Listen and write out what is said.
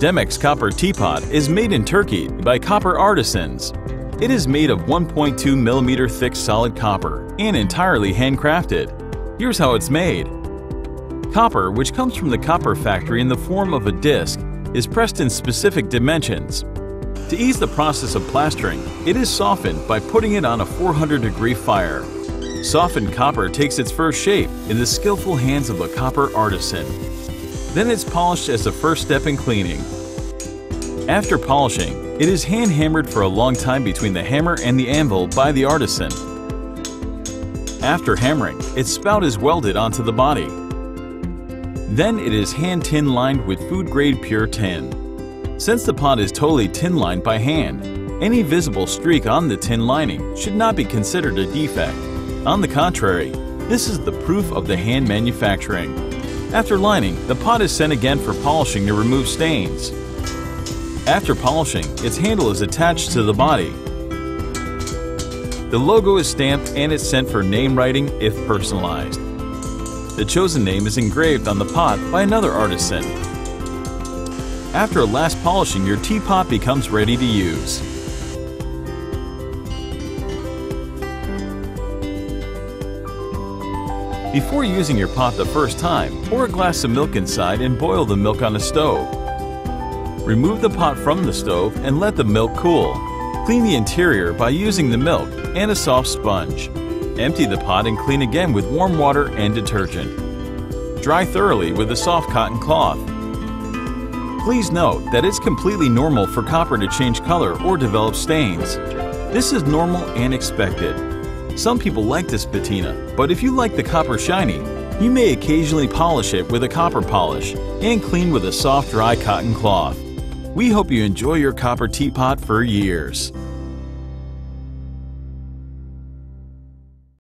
Demmex Copper Teapot is made in Turkey by copper artisans. It is made of 1.2 millimeter thick solid copper and entirely handcrafted. Here's how it's made. Copper, which comes from the copper factory in the form of a disc, is pressed in specific dimensions. To ease the process of plastering, it is softened by putting it on a 400 degree fire. Softened copper takes its first shape in the skillful hands of a copper artisan. Then it's polished as the first step in cleaning. After polishing, it is hand hammered for a long time between the hammer and the anvil by the artisan. After hammering, its spout is welded onto the body. Then it is hand tin lined with food grade pure tin. Since the pot is totally tin lined by hand, any visible streak on the tin lining should not be considered a defect. On the contrary, this is the proof of the hand manufacturing. After lining, the pot is sent again for polishing to remove stains. After polishing, its handle is attached to the body. The logo is stamped and it's sent for name writing if personalized. The chosen name is engraved on the pot by another artisan. After a last polishing, your teapot becomes ready to use. Before using your pot the first time, pour a glass of milk inside and boil the milk on a stove. Remove the pot from the stove and let the milk cool. Clean the interior by using the milk and a soft sponge. Empty the pot and clean again with warm water and detergent. Dry thoroughly with a soft cotton cloth. Please note that it's completely normal for copper to change color or develop stains. This is normal and expected. Some people like this patina, but if you like the copper shiny, you may occasionally polish it with a copper polish and clean with a soft dry cotton cloth. We hope you enjoy your copper teapot for years.